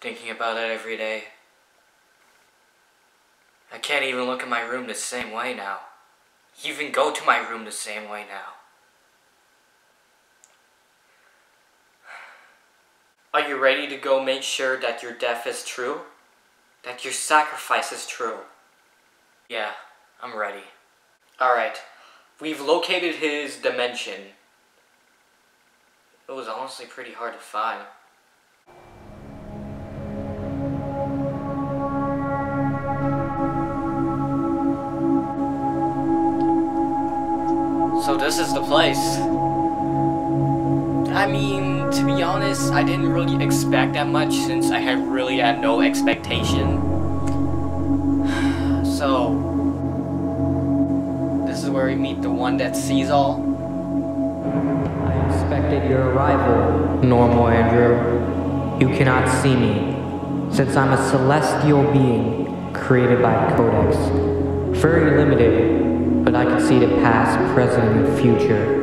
Thinking about it every day. I can't even look at my room the same way now. Even go to my room the same way now. Are you ready to go make sure that your death is true? That your sacrifice is true? Yeah, I'm ready. Alright, we've located his dimension. It was honestly pretty hard to find. So this is the place. I mean, to be honest, I didn't really expect that much since I had really had no expectation. So, this is where we meet the one that sees all. I expected your arrival, normal Andrew. You cannot see me, since I'm a celestial being created by Codex. Very limited, but I can see the past, present, and future.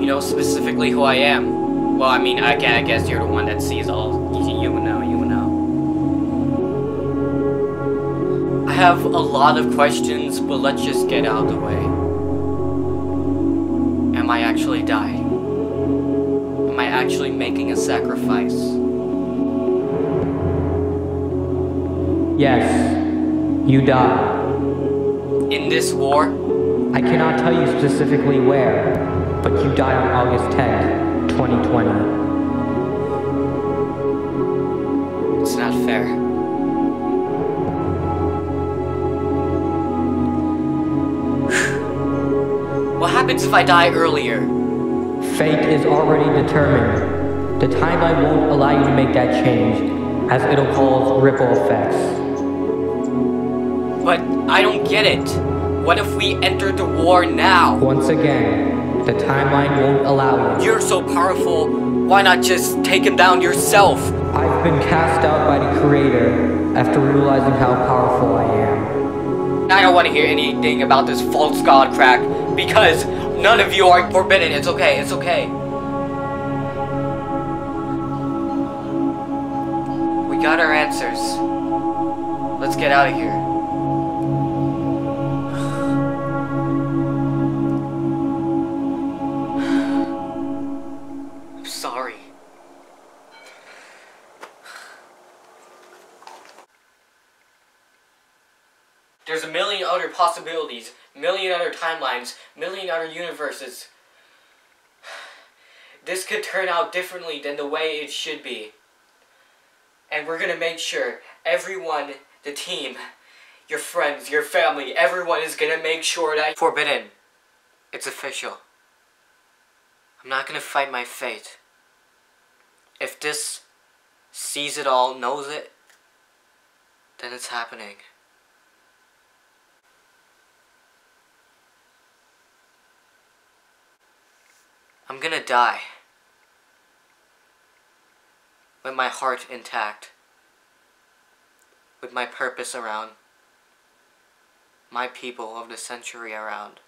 You know specifically who I am. Well, I mean, I, I guess you're the one that sees all. You, you know, you know. I have a lot of questions, but let's just get out of the way. Am I actually dying? Am I actually making a sacrifice? Yes, you die. In this war? I cannot tell you specifically where, but you die on August 10th, 2020. It's not fair. what happens if I die earlier? Fate is already determined. The timeline won't allow you to make that change, as it'll cause ripple effects. But I don't get it. What if we enter the war now? Once again, the timeline won't allow you. You're so powerful, why not just take him down yourself? I've been cast out by the Creator after realizing how powerful I am. I don't want to hear anything about this false god crack because none of you are forbidden. It's okay, it's okay. We got our answers. Let's get out of here. There's a million other possibilities, million other timelines, million other universes. This could turn out differently than the way it should be. And we're gonna make sure everyone, the team, your friends, your family, everyone is gonna make sure that forbidden. It's official. I'm not gonna fight my fate. If this sees it all, knows it, then it's happening. I'm gonna die. With my heart intact. With my purpose around. My people of the century around.